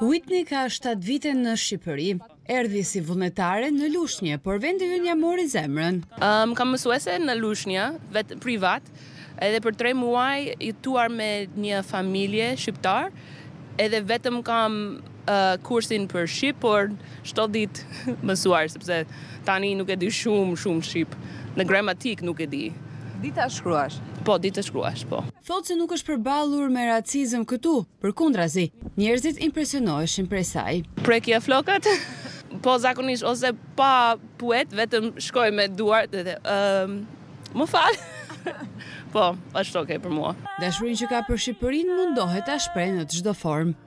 Whitney ka shtatë vite në Shqipëri. Erdhi si vullnetare në Lushnje, por vendi ynë ia mori zemrën. Ëm, kam mësuese në Lushnje, vetë privat, edhe për tre muaj jetuar me një familje shqiptar, edhe vetëm kam kursin për shqip, por Çdo ditë mësuar sepse tani nuk e di shumë shumë shqip. Në gramatikë nuk e di. Di ta shkruash? Po, di të shkruash, po. Thotë se nuk është përballur me racizëm këtu, përkundrazi, njerëzit impresionoheshin prej saj. Prekja e flokët? Po, zakonisht ose pa puet, vetëm shkoj me duart dhe ëh, më fal. Po, është ok për mua. Dashurinë që ka për Shqipërinë mundohet ta shprehë në çdo formë.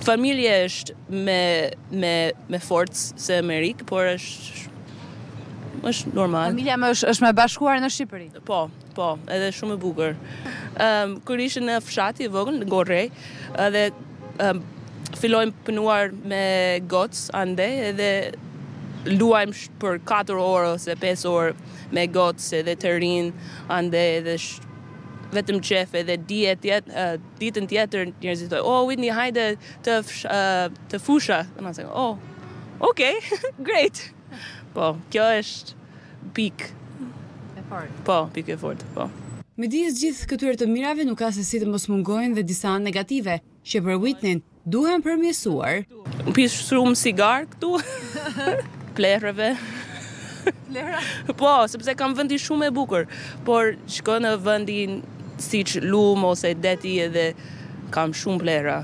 Familje është më më më forcë se Amerikë, por është është normal. Familja më është, është më e bashkuar në Shqipëri. Po, po, edhe shumë e bukur. Ëm kur isha në fshati i vogël në Gorrej, edhe ëm fillojmë punuar me goca andej edhe luajmë për 4 orë ose 5 orë me goca edhe të rinj andej edhe vetëm qejf edhe dihet Ditën tjetër njerëzit thonë, "Oh, Whitney, hajde të të fusha." Dhe më thonë, "Oh, okay, great." Po, kjo është pikë e fortë. Po, pikë e fortë, po. Midis gjithë këtyre të mirave nuk ka se si të mos mungojnë dhe disa negative, që për Whitney-n, Duhen përmirësuar. Pi shumë sigar këtu. Plehrave. Plehra? Po, sepse kam vendi shumë e bukur, por shko në vendin siç lum ose deti edhe kam shumë plehra.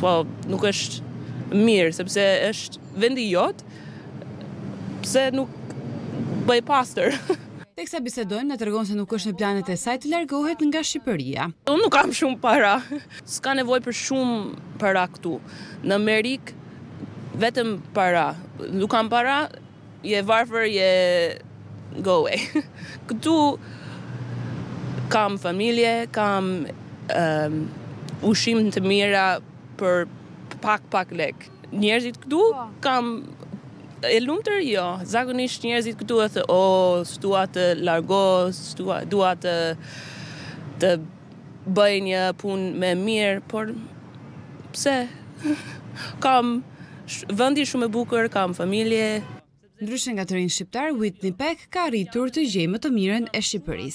Po, nuk është mirë sepse është vendi jot. Pse nuk bëj pastër? Teksa bisedojmë na tregon se nuk është në planet e saj të largohet nga Shqipëria. Unë nuk kam shumë para. S'ka nevojë për shumë para këtu në Amerikë vetëm para nuk kam para je varfër je go away këtu kam familje kam ushqim të mira për pak pak lek njerëzit këtu kam e lumtur jo zakonisht njerëzit këtu e thonë o dua të largo dua dua të të Bëj një punë më mirë, por pse? Kam vendi shumë e bukur, kam familje. Ndryshe nga të rinjtë shqiptarë, Whitney Peck ka arritur të gjejë më të mirën e Shqipërisë.